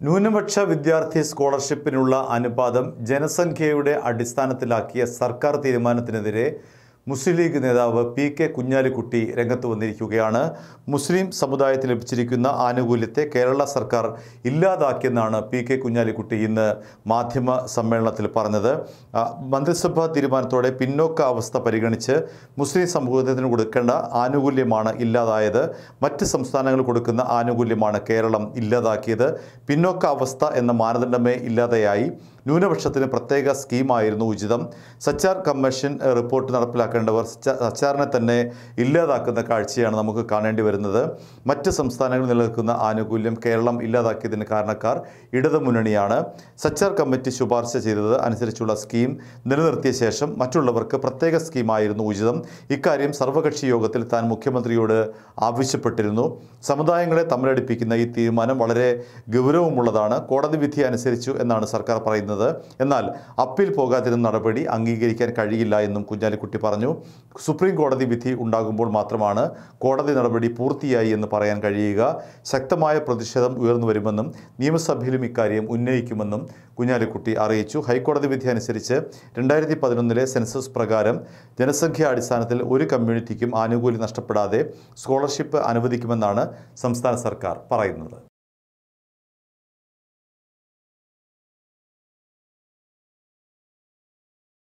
ന്യൂനപക്ഷ വിദ്യാർത്ഥി സ്കോളർഷിപ്പിനുള്ള അനുപാതം ജനസംഖ്യയുടെ അടിസ്ഥാനത്തിലാക്കിയ സർക്കാർ തീരുമാനത്തിനെതിരെ മുസ്ലിം ലീഗ് നേതാവ് പി കെ കുഞ്ഞാലിക്കുട്ടി രംഗത്ത് വന്നിരിക്കുകയാണ്. മുസ്ലിം സമുദായത്തിന് ലഭിച്ചിരിക്കുന്ന ആനുകൂല്യത്തെ കേരള സർക്കാർ ഇല്ലാതാക്കിയെന്നാണ് പി കെ കുഞ്ഞാലിക്കുട്ടി ഇന്ന് മാധ്യമ സമ്മേളനത്തിൽ പറഞ്ഞത്. മന്ത്രിസഭാ തീരുമാനത്തോടെ പിന്നോക്ക അവസ്ഥ പരിഗണിച്ച് മുസ്ലിം സമൂഹത്തിന് കൊടുക്കേണ്ട ആനുകൂല്യമാണ് ഇല്ലാതായത്. മറ്റ് സംസ്ഥാനങ്ങൾ കൊടുക്കുന്ന ആനുകൂല്യമാണ് കേരളം ഇല്ലാതാക്കിയത്. പിന്നോക്ക അവസ്ഥ എന്ന മാനദണ്ഡമേ ഇല്ലാതെയായി. ന്യൂനപക്ഷത്തിന് പ്രത്യേക സ്കീമായിരുന്നു ഉചിതം. സച്ചാർ കമ്മീഷൻ റിപ്പോർട്ട് നടപ്പിലാക്കേണ്ടവർ സച്ച- സച്ചാറിനെ തന്നെ ഇല്ലാതാക്കുന്ന കാഴ്ചയാണ് നമുക്ക് കാണേണ്ടി വരുന്നത്. മറ്റ് സംസ്ഥാനങ്ങളിൽ നിലനിൽക്കുന്ന ആനുകൂല്യം കേരളം ഇല്ലാതാക്കിയതിന് കാരണക്കാർ ഇടതുമുന്നണിയാണ്. സച്ചാർ കമ്മിറ്റി ശുപാർശ ചെയ്തത് അനുസരിച്ചുള്ള സ്കീം നിലനിർത്തിയ ശേഷം മറ്റുള്ളവർക്ക് പ്രത്യേക സ്കീമായിരുന്നു ഉചിതം. ഇക്കാര്യം സർവകക്ഷി യോഗത്തിൽ താൻ മുഖ്യമന്ത്രിയോട് ആവശ്യപ്പെട്ടിരുന്നു. സമുദായങ്ങളെ തമ്മിലടിപ്പിക്കുന്ന ഈ തീരുമാനം വളരെ ഗൗരവമുള്ളതാണ്. കോടതി വിധി അനുസരിച്ചു എന്നാണ് സർക്കാർ പറയുന്നത്. എന്നാൽ അപ്പീൽ പോകാതിരുന്ന നടപടി അംഗീകരിക്കാൻ കഴിയില്ല എന്നും കുഞ്ഞാലിക്കുട്ടി പറഞ്ഞു. സുപ്രീം കോടതി വിധി ഉണ്ടാകുമ്പോൾ മാത്രമാണ് കോടതി നടപടി പൂർത്തിയായി എന്ന് പറയാൻ കഴിയുക. ശക്തമായ പ്രതിഷേധം ഉയർന്നു വരുമെന്നും നിയമസഭയിലും ഇക്കാര്യം ഉന്നയിക്കുമെന്നും കുഞ്ഞാലിക്കുട്ടി അറിയിച്ചു. ഹൈക്കോടതി വിധി അനുസരിച്ച് രണ്ടായിരത്തി പതിനൊന്നിലെ സെൻസസ് പ്രകാരം ജനസംഖ്യാ അടിസ്ഥാനത്തിൽ ഒരു കമ്മ്യൂണിറ്റിക്കും ആനുകൂല്യം നഷ്ടപ്പെടാതെ സ്കോളർഷിപ്പ് അനുവദിക്കുമെന്നാണ് സംസ്ഥാന സർക്കാർ പറയുന്നത്.